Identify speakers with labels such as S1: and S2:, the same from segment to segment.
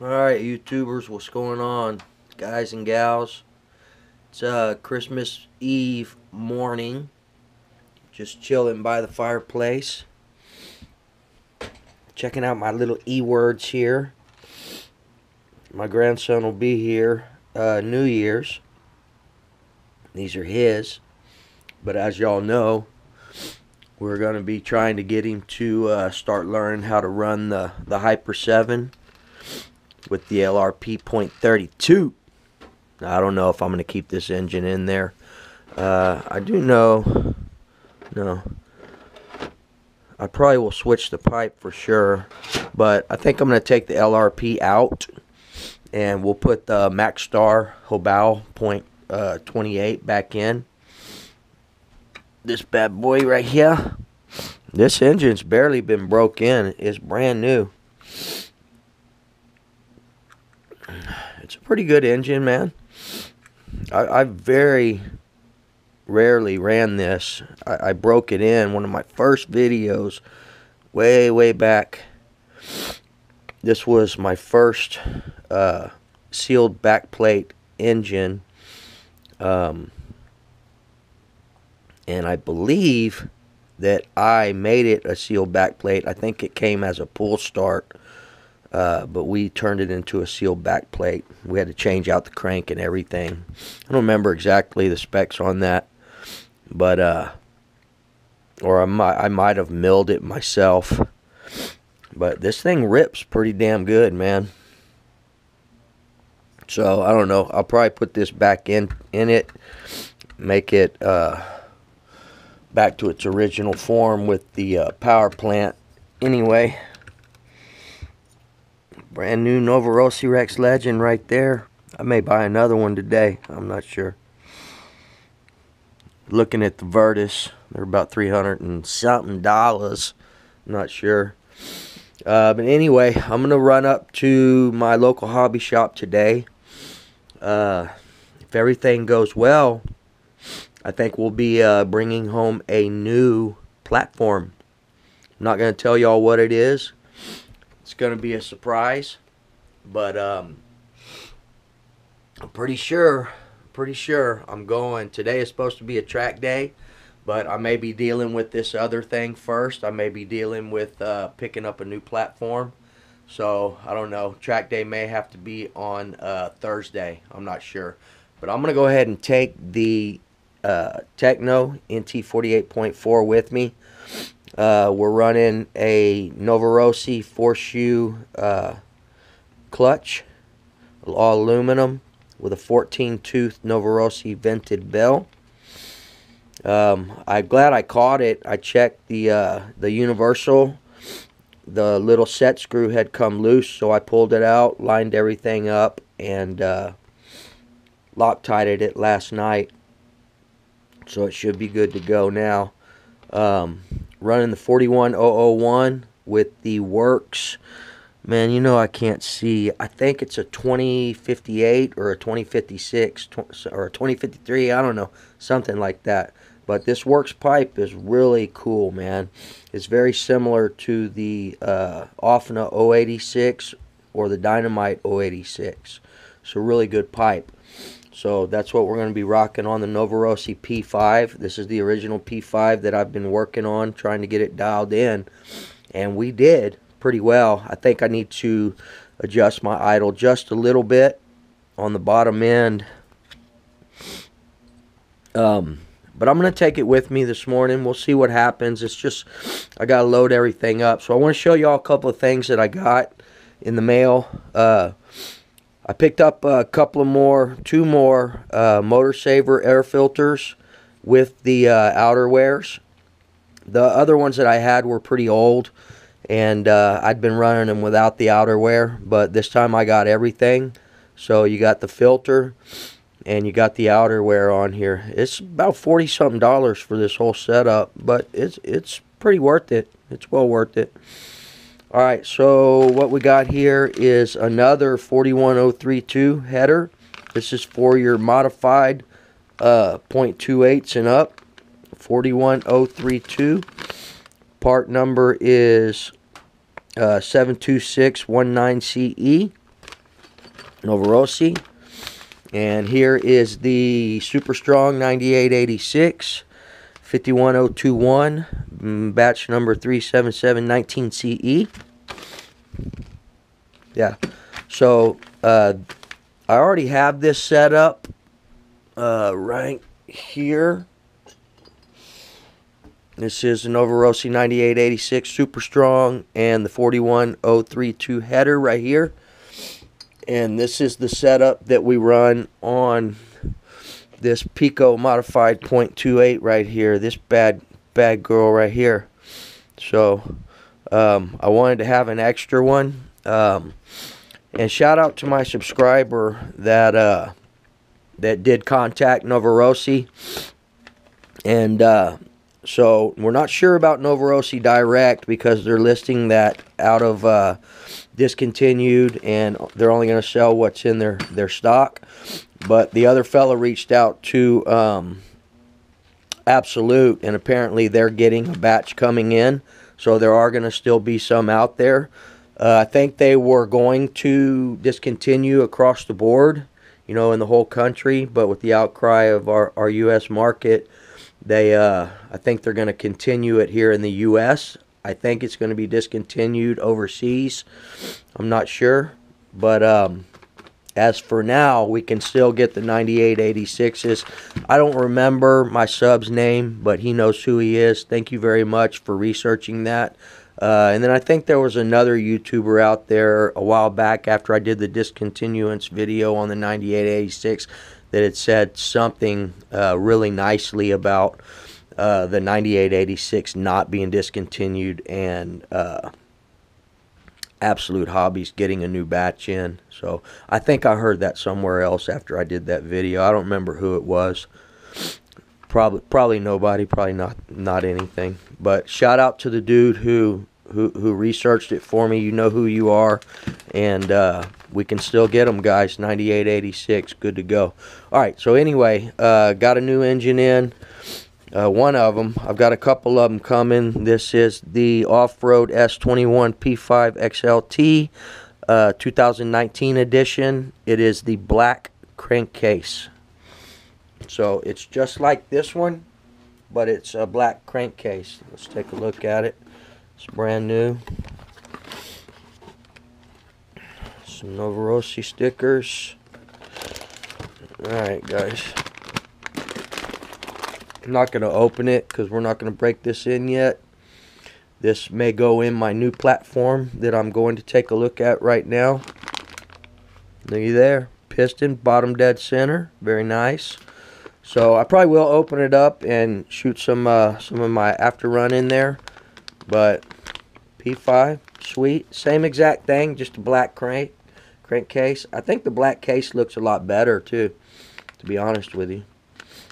S1: Alright, YouTubers, what's going on? Guys and gals. It's uh, Christmas Eve morning. Just chilling by the fireplace. Checking out my little E-words here. My grandson will be here uh, New Year's. These are his. But as y'all know, we're going to be trying to get him to uh, start learning how to run the, the Hyper 7 with the LRP .32. I don't know if I'm going to keep this engine in there. Uh, I do know, no, I probably will switch the pipe for sure, but I think I'm going to take the LRP out and we'll put the Maxstar Hobao uh, .28 back in. This bad boy right here, this engine's barely been broke in. It's brand new. It's a pretty good engine, man. I, I very rarely ran this. I, I, broke it in one of my first videos way, way back. This was my first uh, sealed backplate engine. Um, and I believe that I made it a sealed backplate. I think it came as a pull start uh, but we turned it into a sealed back plate. We had to change out the crank and everything. I don't remember exactly the specs on that, but uh, or I might I might have milled it myself. But this thing rips pretty damn good, man. So I don't know. I'll probably put this back in in it, make it uh, back to its original form with the uh, power plant. Anyway. Brand new Novarossi Rex Legend right there. I may buy another one today. I'm not sure. Looking at the Virtus. They're about 300 and something dollars. not sure. Uh, but anyway, I'm going to run up to my local hobby shop today. Uh, if everything goes well, I think we'll be uh, bringing home a new platform. I'm not going to tell y'all what it is it's going to be a surprise, but um, I'm pretty sure, pretty sure I'm going. Today is supposed to be a track day, but I may be dealing with this other thing first. I may be dealing with uh, picking up a new platform. So, I don't know. Track day may have to be on uh, Thursday. I'm not sure. But I'm going to go ahead and take the uh, Tekno NT48.4 with me. Uh, we're running a Novarossi four shoe uh, clutch, all aluminum, with a 14 tooth Novarossi vented bell. Um, I'm glad I caught it. I checked the uh, the universal. The little set screw had come loose, so I pulled it out, lined everything up, and uh, Loctited it last night. So it should be good to go now. Um, running the 41001 with the works. Man you know I can't see. I think it's a 2058 or a 2056 or a 2053 I don't know something like that. But this works pipe is really cool man. It's very similar to the uh, OFNA 086 or the Dynamite 086 so really good pipe so that's what we're going to be rocking on the Novarossi P5. This is the original P5 that I've been working on, trying to get it dialed in. And we did pretty well. I think I need to adjust my idle just a little bit on the bottom end. Um, but I'm going to take it with me this morning. We'll see what happens. It's just, I got to load everything up. So I want to show you all a couple of things that I got in the mail. Uh, I picked up a couple of more, two more uh, Motor Saver air filters with the uh, outerwears. The other ones that I had were pretty old, and uh, I'd been running them without the outerwear, but this time I got everything. So you got the filter, and you got the outerwear on here. It's about 40 something dollars for this whole setup, but it's it's pretty worth it. It's well worth it. All right, so what we got here is another 41032 header. This is for your modified uh, 0.28s and up. 41032. Part number is uh, 72619CE. Novarossi. And here is the Super Strong 9886 51021 mm, batch number 37719CE. Yeah. So uh, I already have this set up uh, right here. This is an Novarossi 9886 Super Strong and the 41032 header right here. And this is the setup that we run on this Picco modified .28 right here. This bad bad girl right here. So um, I wanted to have an extra one. Um, and shout out to my subscriber that uh, that did contact Novarossi. And uh, so we're not sure about Novarossi Direct because they're listing that out of uh, discontinued and they're only going to sell what's in their, their stock. But the other fellow reached out to um, Absolute and apparently they're getting a batch coming in. So there are going to still be some out there. Uh, I think they were going to discontinue across the board you know, in the whole country. But with the outcry of our, our U.S. market, they, uh, I think they're going to continue it here in the U.S. I think it's going to be discontinued overseas. I'm not sure. But um, as for now, we can still get the 9886s. I don't remember my sub's name, but he knows who he is. Thank you very much for researching that. Uh, and then I think there was another YouTuber out there a while back after I did the discontinuance video on the 9886 that had said something uh, really nicely about uh, the 9886 not being discontinued and uh, Absolute Hobbies getting a new batch in. So I think I heard that somewhere else after I did that video. I don't remember who it was. Probably, probably nobody. Probably not, not anything. But shout out to the dude who, who, who researched it for me. You know who you are, and uh, we can still get them, guys. 9886, good to go. All right. So anyway, uh, got a new engine in. Uh, one of them. I've got a couple of them coming. This is the Off-Road S21 P5 XLT uh, 2019 edition. It is the black crankcase. So it's just like this one, but it's a black crankcase. Let's take a look at it. It's brand new. Some Novarossi stickers. Alright guys. I'm not going to open it because we're not going to break this in yet. This may go in my new platform that I'm going to take a look at right now. Looky there. Piston, bottom dead center. Very nice. So I probably will open it up and shoot some uh, some of my after run in there. But P5, sweet. Same exact thing, just a black crank crankcase. I think the black case looks a lot better too, to be honest with you.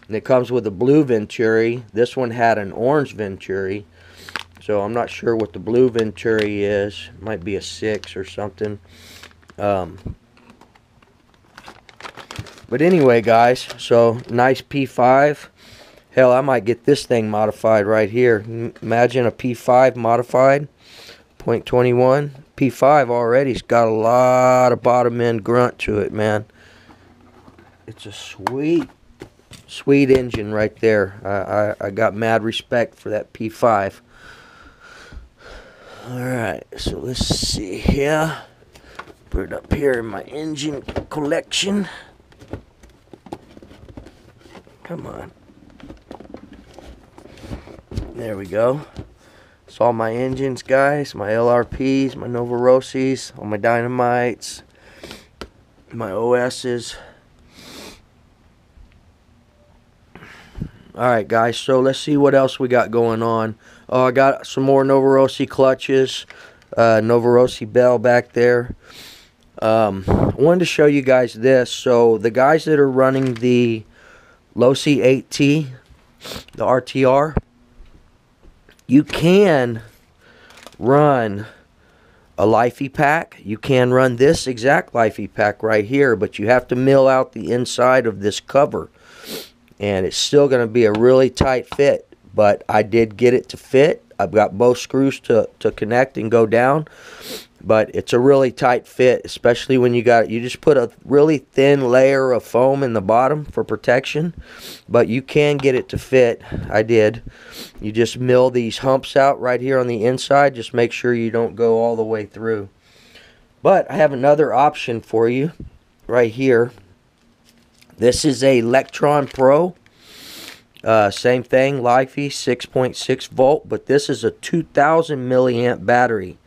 S1: And it comes with a blue Venturi. This one had an orange Venturi. So I'm not sure what the blue Venturi is. It might be a 6 or something. Um, but anyway, guys, so nice P5. Hell, I might get this thing modified right here. Imagine a P5 modified, 0.21. P5 already's got a lot of bottom end grunt to it, man. It's a sweet, sweet engine right there. I, I, I got mad respect for that P5. Alright, so let's see here. Put it up here in my engine collection. Come on. There we go. It's all my engines, guys. My LRPs, my Novarossis, all my Dynamites, my OSs. Alright, guys. So let's see what else we got going on. Oh, I got some more Novarossi clutches. Uh, Novarossi bell back there. Um, I wanted to show you guys this. So the guys that are running the Losi 8T, the RTR, you can run a Lifey pack. You can run this exact Lifey pack right here, but you have to mill out the inside of this cover. And it's still going to be a really tight fit, but I did get it to fit. I've got both screws to, to connect and go down. But it's a really tight fit, especially when you got you just put a really thin layer of foam in the bottom for protection, but you can get it to fit. I did. You just mill these humps out right here on the inside. Just make sure you don't go all the way through. But I have another option for you right here. This is a Lectron Pro. Uh, same thing, Lifey 6.6 volt, but this is a 2000 milliamp battery.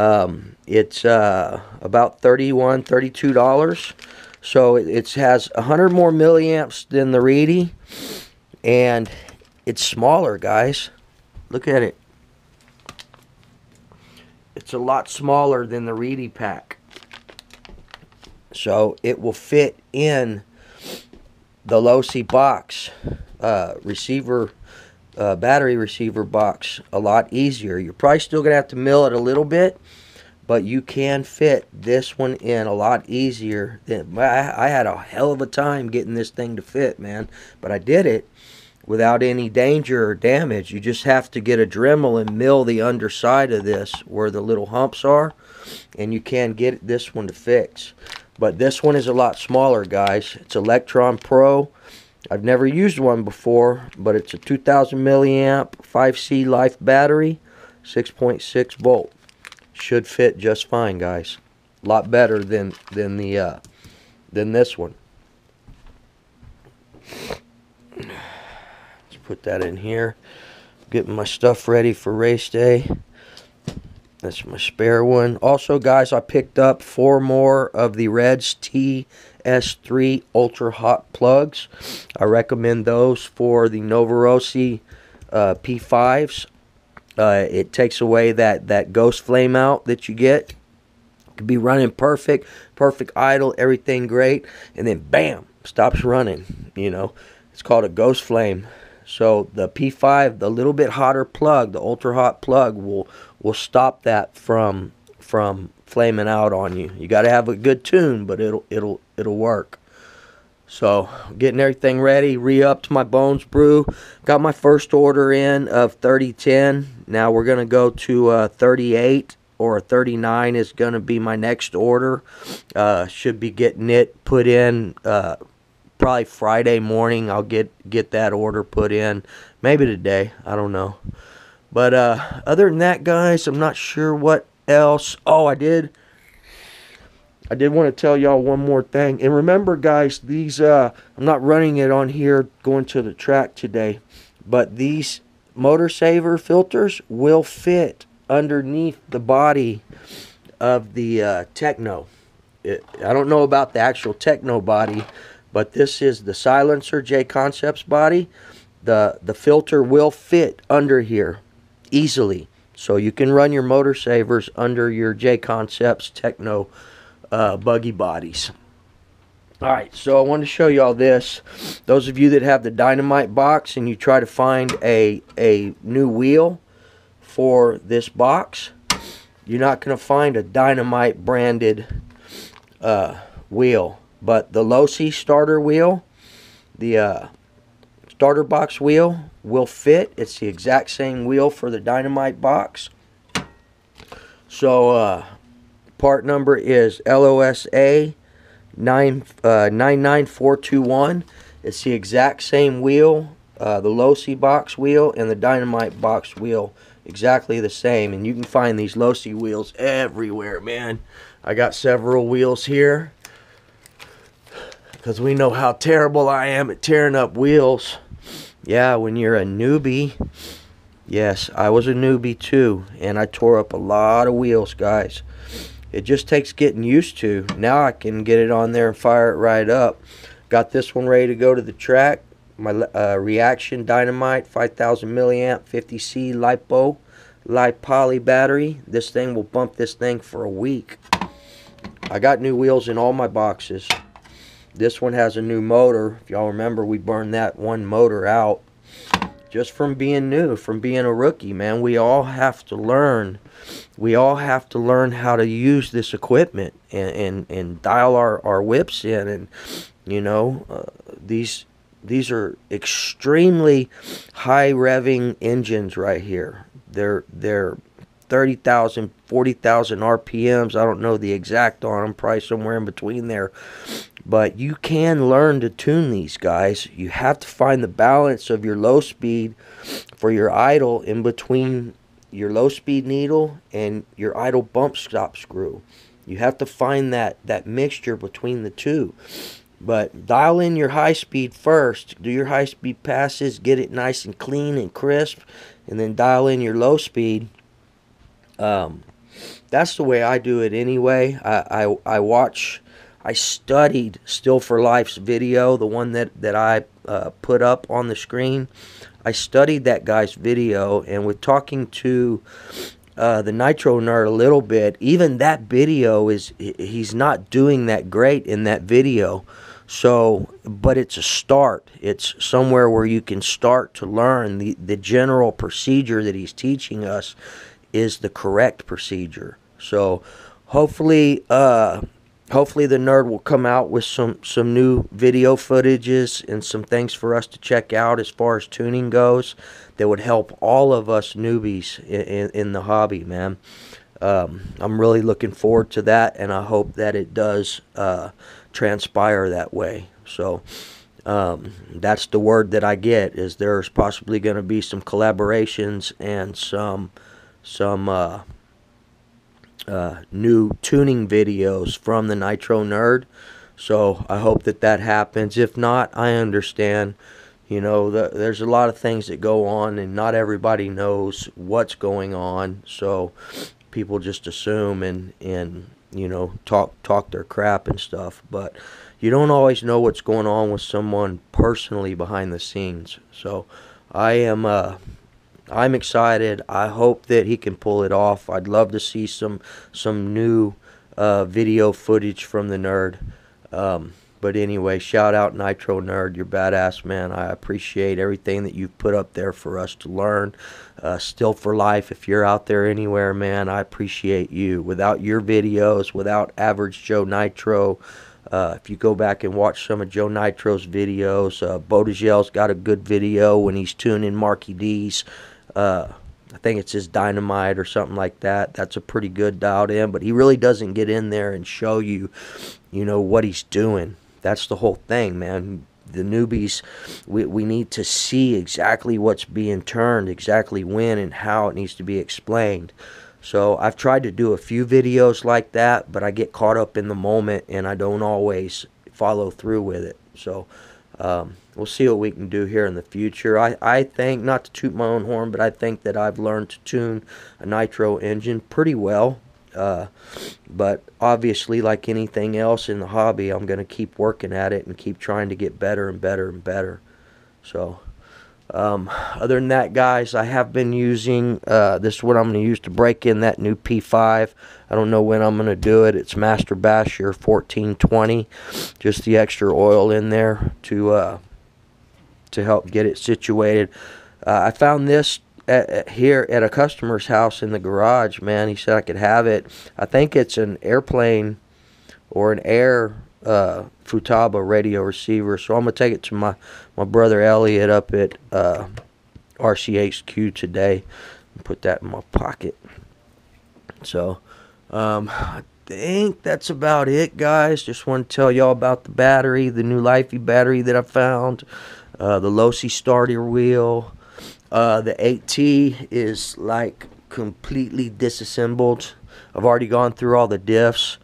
S1: Um, it's uh, about 31 $32. So it, it has 100 more milliamps than the Reedy. And it's smaller, guys. Look at it. It's a lot smaller than the Reedy pack. So it will fit in the Losi box uh, receiver uh, battery receiver box a lot easier. You're probably still going to have to mill it a little bit, but you can fit this one in a lot easier. Than, I, I had a hell of a time getting this thing to fit, man, but I did it without any danger or damage. You just have to get a Dremel and mill the underside of this where the little humps are, and you can get this one to fix. But this one is a lot smaller, guys. It's Lectron Pro. I've never used one before, but it's a 2000 milliamp 5C Life battery, 6.6 volt. Should fit just fine, guys. A lot better than than the uh, than this one. Let's put that in here. Getting my stuff ready for race day. That's my spare one. Also, guys, I picked up four more of the Reds TS3 Ultra Hot plugs. I recommend those for the Novarossi uh, P5s. Uh, it takes away that, that ghost flame out that you get. Could be running perfect, perfect idle, everything great, and then bam, stops running. You know, it's called a ghost flame. So the P5, the little bit hotter plug, the ultra hot plug, will will stop that from from flaming out on you. You got to have a good tune, but it'll it'll it'll work. So getting everything ready, re-upped my Bones Brew. Got my first order in of 3010. Now we're gonna go to uh, 38 or 39 is gonna be my next order. Uh, should be getting it put in uh, probably Friday morning. I'll get get that order put in. Maybe today. I don't know. But uh, other than that, guys, I'm not sure what else. Oh, I did. I did want to tell y'all one more thing. And remember, guys, these uh, I'm not running it on here going to the track today, but these motor saver filters will fit underneath the body of the uh, Tekno. It, I don't know about the actual Tekno body, but this is the silencer J Concepts body. The, the filter will fit under here easily. So you can run your motor savers under your J Concepts Tekno uh, buggy bodies. Alright, so I want to show you all this. Those of you that have the Dynamite box and you try to find a, a new wheel for this box, you're not going to find a Dynamite branded uh, wheel. But the Losi starter wheel, the uh, starter box wheel, will fit. It's the exact same wheel for the Dynamite box. So, uh, part number is LOSA 9, uh, 99421. It's the exact same wheel, uh, the Losi box wheel and the Dynamite box wheel, exactly the same. And you can find these Losi wheels everywhere, man. I got several wheels here because we know how terrible I am at tearing up wheels. Yeah, when you're a newbie, yes, I was a newbie too, and I tore up a lot of wheels, guys. It just takes getting used to. Now I can get it on there and fire it right up. Got this one ready to go to the track. My uh, Reaction Dynamite 5000 milliamp 50C LiPo LiPoly battery. This thing will bump this thing for a week. I got new wheels in all my boxes. This one has a new motor. If y'all remember, we burned that one motor out just from being new, from being a rookie, man. We all have to learn. We all have to learn how to use this equipment and, and, and dial our, our whips in. And, you know, uh, these these are extremely high revving engines right here. They're, they're 30,000 40,000 RPMs. I don't know the exact on them, probably somewhere in between there. But you can learn to tune these guys. You have to find the balance of your low speed for your idle in between your low speed needle and your idle bump stop screw. You have to find that, that mixture between the two. But dial in your high speed first. Do your high speed passes, get it nice and clean and crisp, and then dial in your low speed. Um, that's the way I do it anyway. I, I, I watch, I studied Still for Life's video, the one that, that I uh, put up on the screen. I studied that guy's video, and with talking to uh, the Nitro Nerd a little bit, even that video is, he's not doing that great in that video. So, but it's a start. It's somewhere where you can start to learn the, the general procedure that he's teaching us is the correct procedure. So, hopefully, uh, hopefully the nerd will come out with some some new video footages and some things for us to check out as far as tuning goes that would help all of us newbies in, in, in the hobby, man. Um, I'm really looking forward to that, and I hope that it does. Uh, transpire that way. So um, that's the word that I get is there's possibly going to be some collaborations and some some uh, uh, new tuning videos from the Nitro Nerd. So I hope that that happens. If not, I understand. You know, the, there's a lot of things that go on, and not everybody knows what's going on. So people just assume and and you know, talk talk their crap and stuff, but you don't always know what's going on with someone personally behind the scenes. So I am uh I'm excited. I hope that he can pull it off. I'd love to see some some new uh, video footage from the nerd. Um, but anyway, shout out Nitro Nerd. You're badass, man. I appreciate everything that you've put up there for us to learn. Uh, Still for Life, if you're out there anywhere, man, I appreciate you. Without your videos, without Average Joe Nitro, uh, if you go back and watch some of Joe Nitro's videos, uh, Bodagel's got a good video when he's tuning Marky D's. Uh, I think it's his dynamite or something like that. That's a pretty good dialed in, but he really doesn't get in there and show you, you know, what he's doing. That's the whole thing, man. The newbies, we, we need to see exactly what's being turned, exactly when and how it needs to be explained. So I've tried to do a few videos like that, but I get caught up in the moment and I don't always follow through with it. So um, we'll see what we can do here in the future. I, I think, not to toot my own horn, but I think that I've learned to tune a nitro engine pretty well. Uh, but obviously, like anything else in the hobby, I'm going to keep working at it and keep trying to get better and better and better. So, um, other than that, guys, I have been using uh, this is what I'm going to use to break in that new P5. I don't know when I'm going to do it. It's Master Basher 1420. Just the extra oil in there to uh, to help get it situated. Uh, I found this at, at here at a customer's house in the garage, man. He said I could have it. I think it's an airplane or an air uh, Futaba radio receiver. So I'm gonna take it to my my brother Elliot up at uh, RCHQ today and put that in my pocket. So um, I think that's about it, guys. Just want to tell y'all about the battery, the new Lifey battery that I found, uh, the Losi starter wheel. Uh, the 8T is like completely disassembled. I've already gone through all the diffs.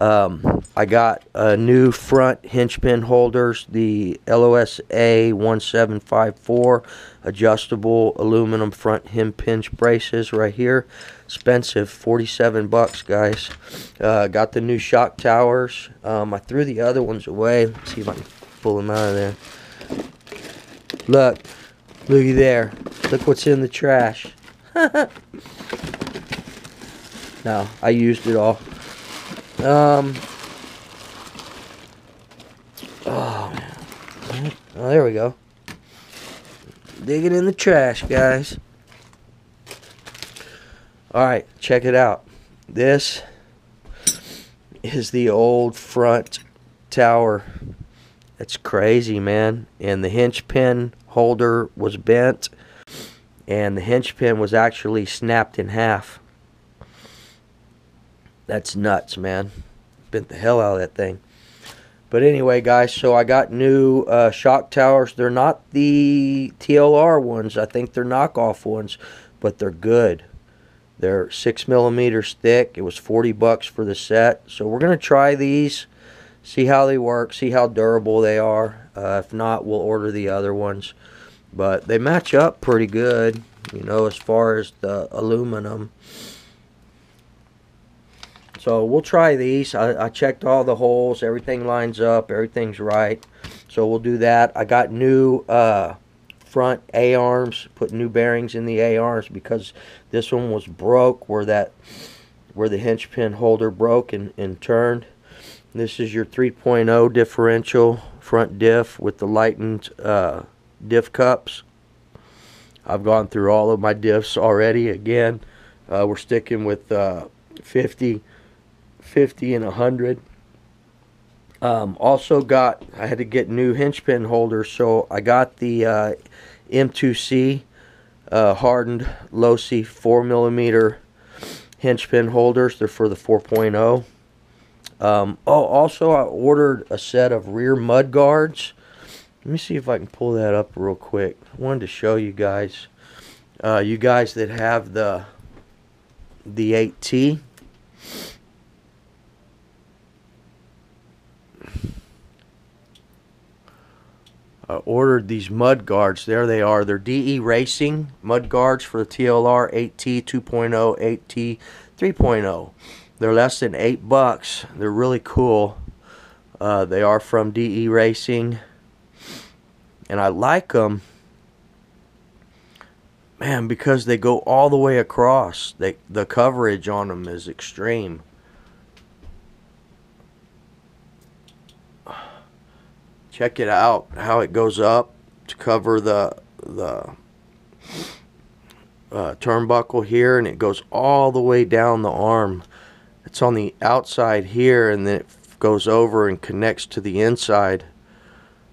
S1: Um, I got a new front hinge pin holders, the LOSA 1754 adjustable aluminum front hinge braces right here. Expensive, 47 bucks, guys. Uh, got the new shock towers. Um, I threw the other ones away. Let's see if I can pull them out of there. Look, looky there. Look what's in the trash. no, I used it all. Um. Oh, man. Oh, there we go. Dig it in the trash, guys. Alright, check it out. This is the old front tower. It's crazy, man. And the hinge pin holder was bent and the hinge pin was actually snapped in half. That's nuts, man. Bent the hell out of that thing. But anyway, guys, so I got new uh, shock towers. They're not the TLR ones. I think they're knockoff ones, but they're good. They're six millimeters thick. It was 40 bucks for the set. So we're going to try these, see how they work, see how durable they are. Uh, if not, we'll order the other ones. But they match up pretty good, you know, as far as the aluminum. So we'll try these. I, I, checked all the holes. Everything lines up. Everything's right. So we'll do that. I got new uh, front A-arms. Put new bearings in the A-arms because this one was broke where that where the hinge pin holder broke and, and turned. This is your 3.0 differential front diff with the lightened uh, diff cups. I've gone through all of my diffs already. Again, uh, we're sticking with uh, 50 50 and 100. Um, also got, I had to get new hinge pin holders, so I got the uh, M2C uh, hardened C 4 millimeter hinge pin holders. They're for the 4.0. Um, oh, also I ordered a set of rear mud guards. Let me see if I can pull that up real quick. I wanted to show you guys. Uh, you guys that have the the 8T uh, ordered these mud guards. There they are. They're DE Racing mud guards for the TLR 8T 2.0, 8T 3.0. They're less than eight bucks. They're really cool. Uh, they are from DE Racing, and I like them, man, because they go all the way across. They the coverage on them is extreme. check it out how it goes up to cover the the uh, turnbuckle here and it goes all the way down the arm it's on the outside here and then it goes over and connects to the inside.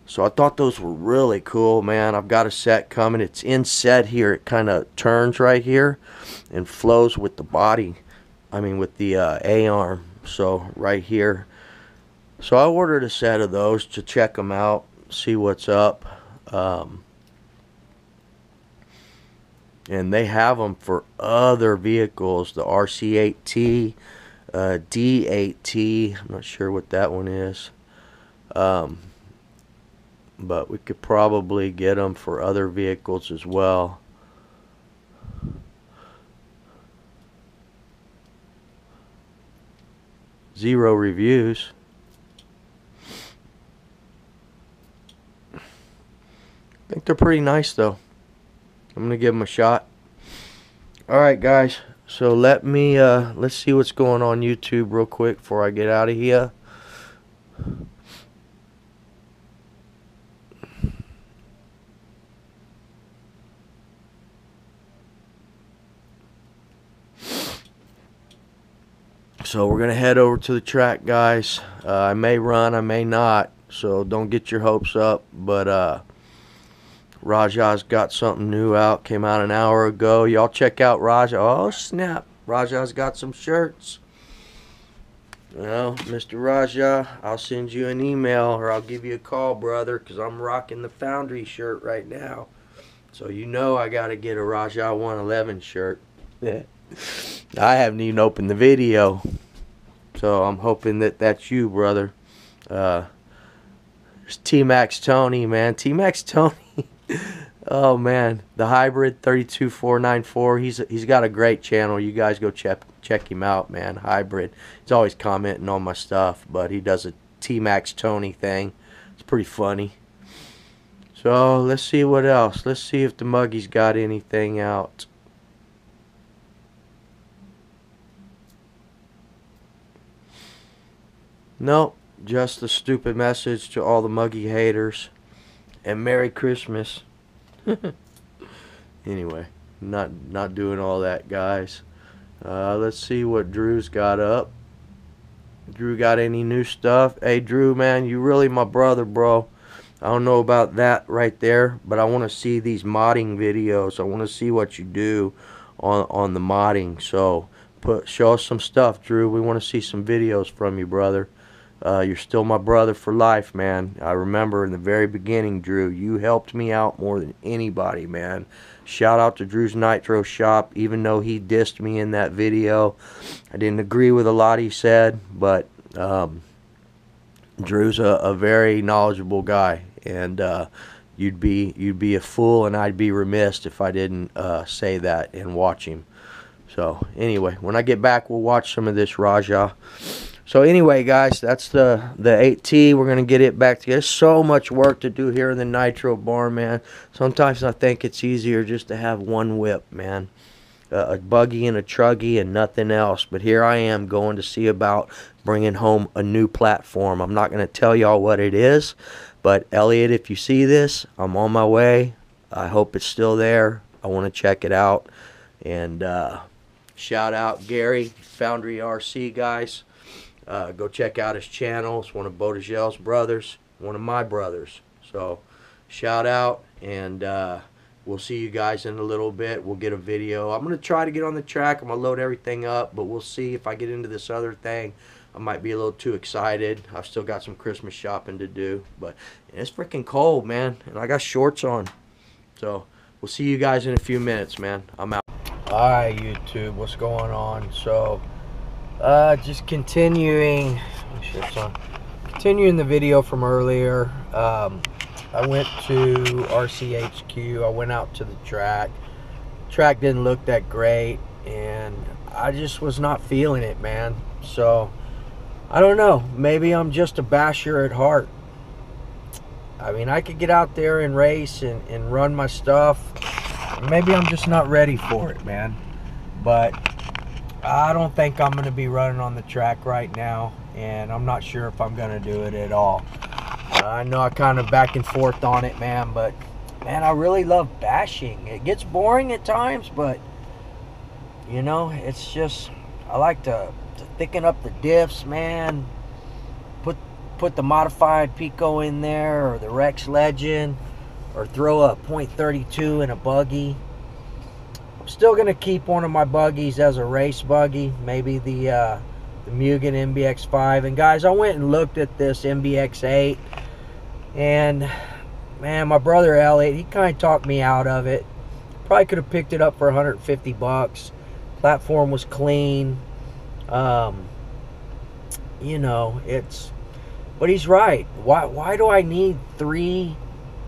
S1: So I thought those were really cool man. I've got a set coming. It's in set here. It kind of turns right here and flows with the body I mean with the uh, A arm. So right here. So I ordered a set of those to check them out, see what's up. Um, and they have them for other vehicles, the RC8T, uh, D8T. I'm not sure what that one is. Um, but we could probably get them for other vehicles as well. Zero reviews. I think they're pretty nice though. I'm gonna give them a shot. Alright guys, so let me uh let's see what's going on YouTube real quick before I get out of here. So we're going to head over to the track, guys. Uh, I may run, I may not. So don't get your hopes up. But uh, Rajah's got something new out. Came out an hour ago. Y'all check out Rajah. Oh, snap. Rajah's got some shirts. Well, Mr. Rajah, I'll send you an email or I'll give you a call, brother, because I'm rocking the Foundry shirt right now. So you know I got to get a Rajah 111 shirt. I haven't even opened the video. So I'm hoping that that's you, brother. Uh, T-Max Tony, man. T-Max Tony oh man, the hybrid 32494. He's he's got a great channel. You guys go check check him out, man. Hybrid. He's always commenting on my stuff, but he does a T Max Tony thing. It's pretty funny. So let's see what else. Let's see if the Muggy's got anything out. Nope, just a stupid message to all the Muggy haters and Merry Christmas. anyway, not not doing all that, guys. Uh, let's see what Drew's got up. Drew got any new stuff? Hey, Drew, man, you really my brother, bro. I don't know about that right there, but I want to see these modding videos. I want to see what you do on on the modding. So put show us some stuff, Drew. We want to see some videos from you, brother. Uh, you're still my brother for life, man. I remember in the very beginning, Drew, you helped me out more than anybody, man. Shout out to Drew's Nitro Shop, even though he dissed me in that video. I didn't agree with a lot he said, but um, Drew's a, a, very knowledgeable guy, and uh, you'd be you'd be a fool, and I'd be remiss if I didn't uh, say that and watch him. So anyway, when I get back, we'll watch some of this Rajah. So anyway, guys, that's the the 8T. We're gonna get it back together. So much work to do here in the Nitro Bar, man. Sometimes I think it's easier just to have one whip, man. Uh, a buggy and a truggy and nothing else. But here I am going to see about bringing home a new platform. I'm not going to tell y'all what it is, but Elliot, if you see this, I'm on my way. I hope it's still there. I want to check it out. And uh, shout out Gary, Foundry RC guys. Uh, go check out his channel. It's one of Bodagel's brothers, one of my brothers. So shout out and uh, we'll see you guys in a little bit. We'll get a video. I'm going to try to get on the track. I'm going to load everything up, but we'll see if I get into this other thing. I might be a little too excited. I've still got some Christmas shopping to do, but it's freaking cold, man, and I got shorts on. So we'll see you guys in a few minutes, man. I'm out. All right, YouTube, what's going on? So, uh, just continuing, on. Continuing the video from earlier. Um, I went to RCHQ. I went out to the track. Track didn't look that great, and I just was not feeling it, man. So I don't know. Maybe I'm just a basher at heart. I mean, I could get out there and race and, and run my stuff. Maybe I'm just not ready for it, man. But I don't think I'm going to be running on the track right now. And I'm not sure if I'm going to do it at all. I know I kind of back and forth on it, man, but man, I really love bashing. It gets boring at times, but you know, it's just I like to, to thicken up the diffs, man. Put put the modified Picco in there or the Rex Legend or throw a .32 in a buggy. Still gonna keep one of my buggies as a race buggy, maybe the uh, the Mugen MBX5. And guys, I went and looked at this MBX8 and man, my brother Elliot, he kind of talked me out of it. Probably could have picked it up for 150 bucks. Platform was clean. Um, you know, it's. But he's right. Why? Why do I need three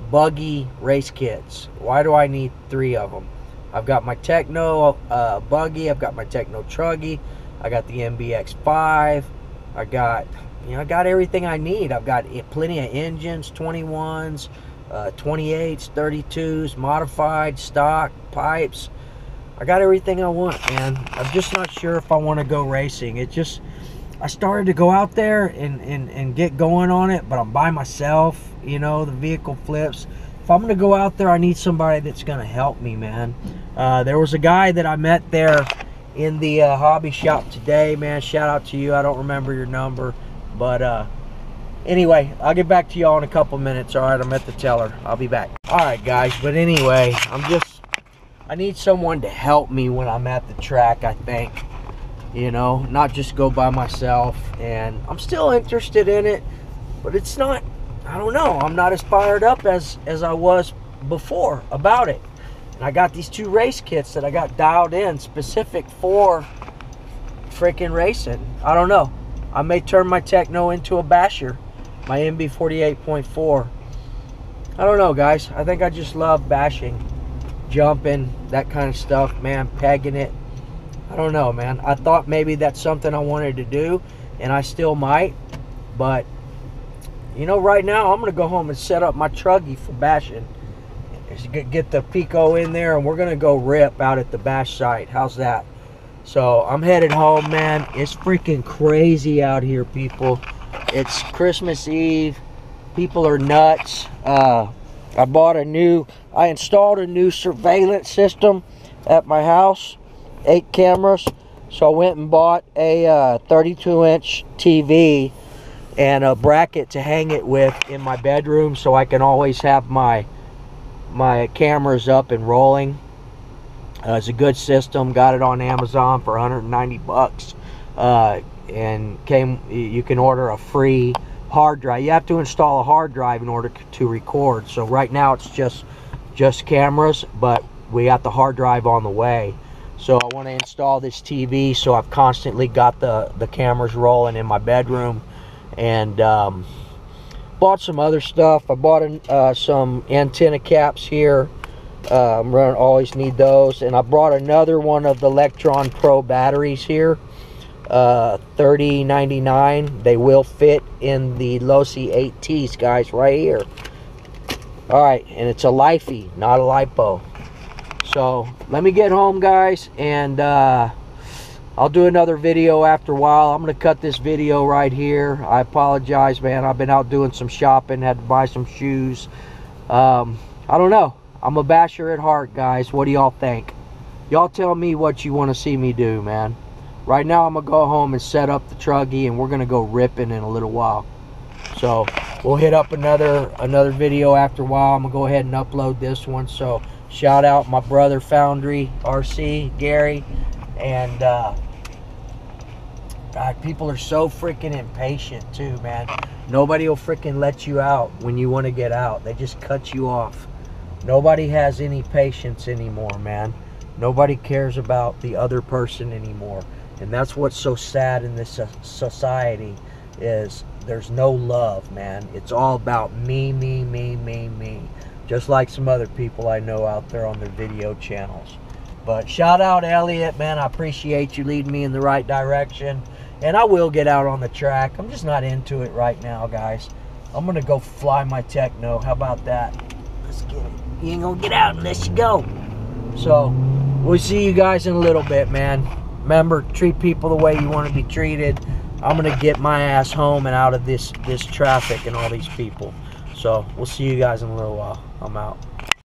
S1: buggy race kits? Why do I need three of them? I've got my Tekno uh, buggy. I've got my Tekno truggy. I got the MBX5. I got you know, I got everything I need. I've got plenty of engines, 21s, uh, 28s, 32s, modified, stock, pipes. I got everything I want, man. I'm just not sure if I want to go racing. It just, I started to go out there and, and, and get going on it, but I'm by myself. You know, the vehicle flips. If I'm going to go out there, I need somebody that's going to help me, man. Uh, there was a guy that I met there in the uh, hobby shop today, man. Shout out to you. I don't remember your number. But uh, anyway, I'll get back to y'all in a couple minutes. All right, I'm at the teller. I'll be back. All right, guys. But anyway, I'm just, I need someone to help me when I'm at the track, I think. You know, not just go by myself. And I'm still interested in it, but it's not, I don't know. I'm not as fired up as, as I was before about it. And I got these two race kits that I got dialed in specific for freaking racing. I don't know. I may turn my Tekno into a basher, my MB48.4. I don't know, guys. I think I just love bashing, jumping, that kind of stuff, man, pegging it. I don't know, man. I thought maybe that's something I wanted to do, and I still might, but you know, right now I'm gonna go home and set up my truggy for bashing. Get the Picco in there, and we're gonna go rip out at the bash site. How's that? So I'm headed home, man. It's freaking crazy out here, people. It's Christmas Eve. People are nuts. Uh, I bought a new, I installed a new surveillance system at my house. Eight cameras. So I went and bought a uh, 32 inch TV and a bracket to hang it with in my bedroom so I can always have my my cameras up and rolling Uh, it's a good system. Got it on Amazon for 190 bucks. Uh, and came. You can order a free hard drive. You have to install a hard drive in order to record. So right now it's just just cameras, but we got the hard drive on the way. So I want to install this TV so I've constantly got the, the cameras rolling in my bedroom. And um, bought some other stuff. I bought uh, some antenna caps here. I'm running, always need those. And I brought another one of the Lectron Pro batteries here. Uh, 30.99. They will fit in the Losi 8Ts, guys, right here. All right, and it's a Lifey, not a lipo. So let me get home, guys, and uh, I'll do another video after a while. I'm going to cut this video right here. I apologize, man. I've been out doing some shopping, had to buy some shoes. Um, I don't know. I'm a basher at heart, guys. What do y'all think? Y'all tell me what you want to see me do, man. Right now, I'm going to go home and set up the truggy, and we're going to go ripping in a little while. So, we'll hit up another another video after a while. I'm going to go ahead and upload this one. So, Shout out my brother Foundry RC, Gary. And uh, God, people are so freaking impatient too, man. Nobody will freaking let you out when you want to get out. They just cut you off. Nobody has any patience anymore, man. Nobody cares about the other person anymore. And that's what's so sad in this society is there's no love, man. It's all about me, me, me, me, me just like some other people I know out there on their video channels. But shout out Elliot, man. I appreciate you leading me in the right direction. And I will get out on the track. I'm just not into it right now, guys. I'm to go fly my Tekno. How about that? Let's get it. You ain't to get out unless you go. So, we'll see you guys in a little bit, man. Remember, treat people the way you want to be treated. I'm to get my ass home and out of this, this traffic and all these people. So we'll see you guys in a little while. I'm out.